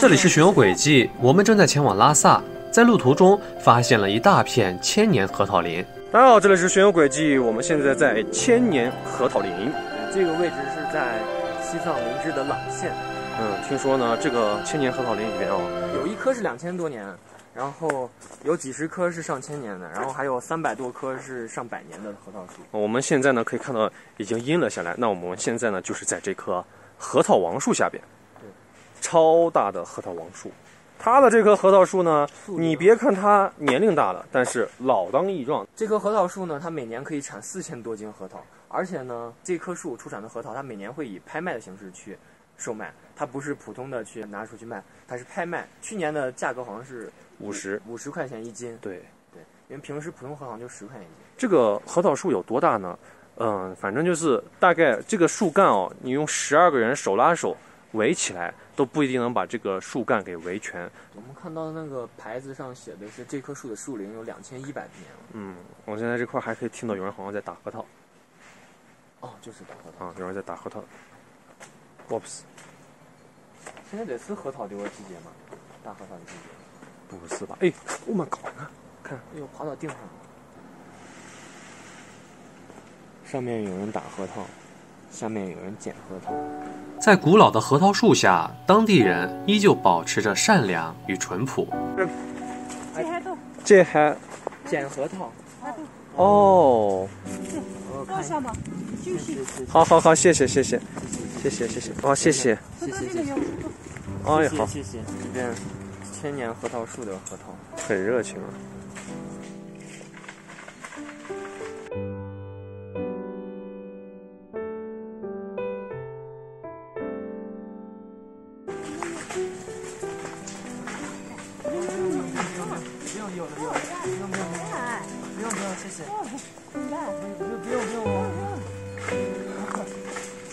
这里是巡游轨迹，我们正在前往拉萨，在路途中发现了一大片千年核桃林。大家好，这里是巡游轨迹，我们现在在千年核桃林。这个位置是在西藏林芝的朗县。嗯，听说呢，这个千年核桃林里面哦，有一棵是两千多年，然后有几十棵是上千年的，然后还有三百多棵是上百年的核桃树。我们现在呢可以看到已经阴了下来，那我们现在呢就是在这棵核桃王树下边，对，超大的核桃王树。它的这棵核桃树呢，你别看它年龄大了，但是老当益壮。这棵核桃树呢，它每年可以产四千多斤核桃，而且呢，这棵树出产的核桃，它每年会以拍卖的形式去售卖，它不是普通的去拿出去卖，它是拍卖。去年的价格好像是五十五十块钱一斤。对对，因为平时普通核桃就十块钱一斤。这个核桃树有多大呢？嗯，反正就是大概这个树干哦，你用十二个人手拉手围起来。都不一定能把这个树干给围全。我们看到那个牌子上写的是这棵树的树龄有两千一百年。嗯，我现在这块还可以听到有人好像在打核桃。哦，就是打核桃啊，有人在打核桃。Oops。现在得是核桃的季节吗？大核桃的季节？不是吧？哎，我们靠，看，哎呦，爬到顶上了。上面有人打核桃，下面有人捡核桃。在古老的核桃树下，当地人依旧保持着善良与淳朴。这还捡核桃。哦。坐下吧，休息。好好好，谢谢谢谢谢谢谢谢哦，谢谢谢谢谢谢。哎，好，谢谢。这边千年核桃树的核桃，很热情啊。不用不用，谢谢。不用不用，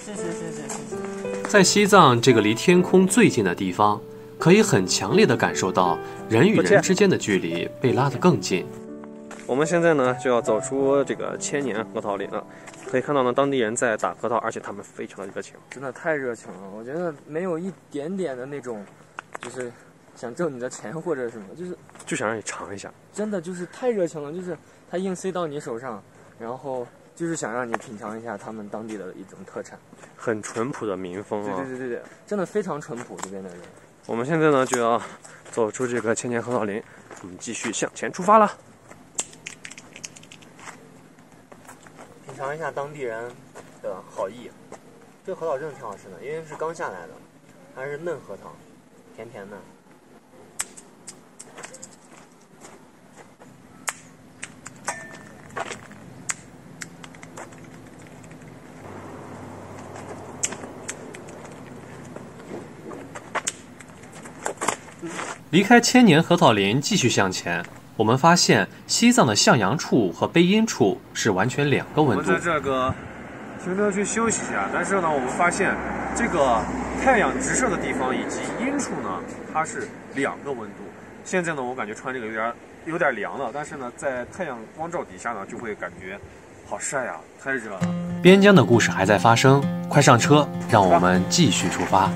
谢谢谢谢在西藏这个离天空最近的地方，可以很强烈的感受到人与人之间的距离被拉得更近。我们现在呢就要走出这个千年核桃林了，可以看到呢当地人在打核桃，而且他们非常的热情，真的太热情了。我觉得没有一点点的那种，就是想挣你的钱或者什么，就是就想让你尝一下。真的就是太热情了，就是他硬塞到你手上，然后。就是想让你品尝一下他们当地的一种特产，很淳朴的民风啊！对对对对，真的非常淳朴这边的人。我们现在呢就要走出这个千年核桃林，我们继续向前出发了。品尝一下当地人的好意，这核桃真的挺好吃的，因为是刚下来的，还是嫩核桃，甜甜的。离开千年核桃林，继续向前，我们发现西藏的向阳处和背阴处是完全两个温度。我们在这个停车区休息一下，但是呢，我们发现这个太阳直射的地方以及阴处呢，它是两个温度。现在呢，我感觉穿这个有点有点凉了，但是呢，在太阳光照底下呢，就会感觉好晒呀，太热了。边疆的故事还在发生，快上车，让我们继续出发。